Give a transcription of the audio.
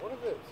What is this?